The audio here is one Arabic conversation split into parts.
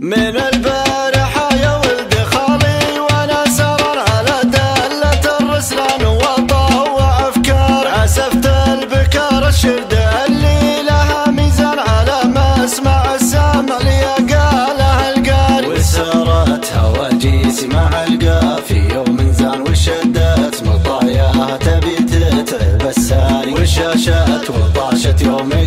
من البارحة يا ولد خالي وأنا سرر على دلة الرسلان وطوع أفكار. أسفت البكار الشرد اللي لها ميزان على ما أسمع. السمع لي قالها القال وسارت هواجيس مع القافي يوم زان وشدت مطاياها تبي تتعب الساري وشاشات وطاشت يومي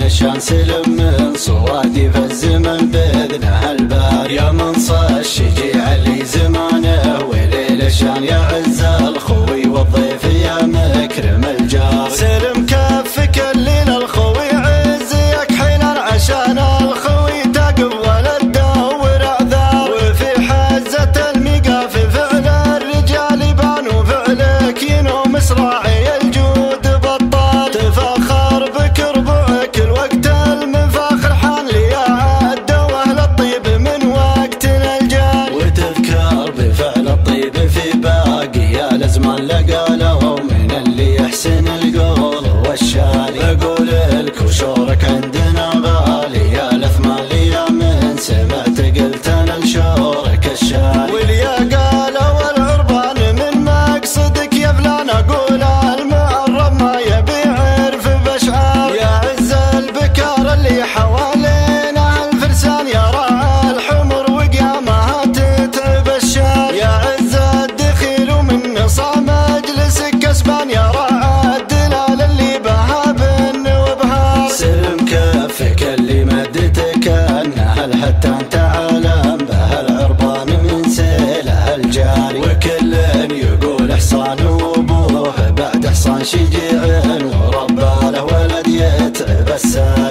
من الشانسل من صوادي فالزمن باذنها البار يا منصى الشجيع اللي زمانه وليل الشان يا عز الخوف وكلن يقول حصان وأبوه بعد حصان شجيع وربى ولد يتعب الساعة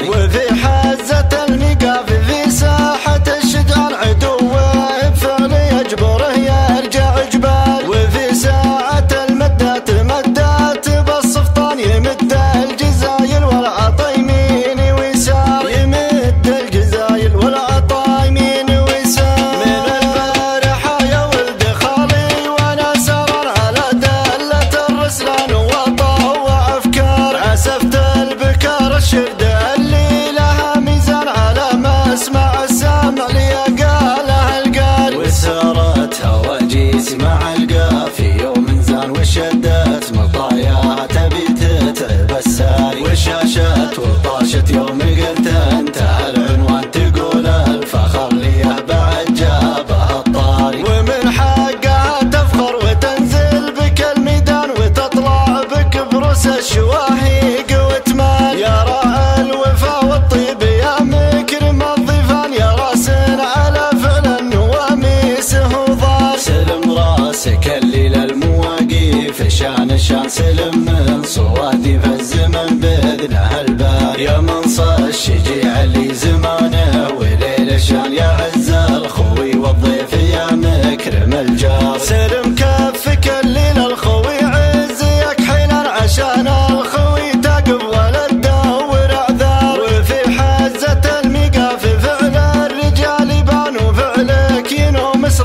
وطاشت يوم قلت أنت العنوان تقول الفخر ليه بعد جابها الطاري ومن حقها تفخر وتنزل بك الميدان وتطلع بك بروس الشواهيق وتمان يا راعي الوفا والطيب يا مكرم الضيفان يا راس على فعل النواميسه وضال سلم رأسك اللي للمواقيف شان الشان سلم من صوادي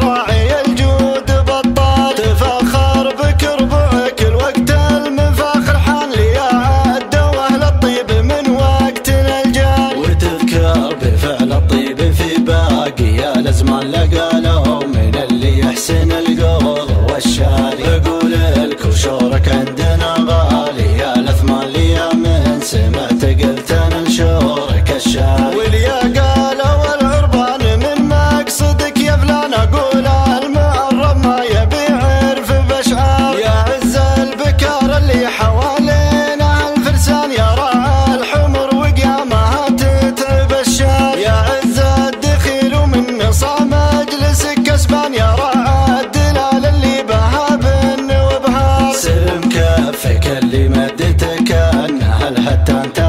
الراعي ta ta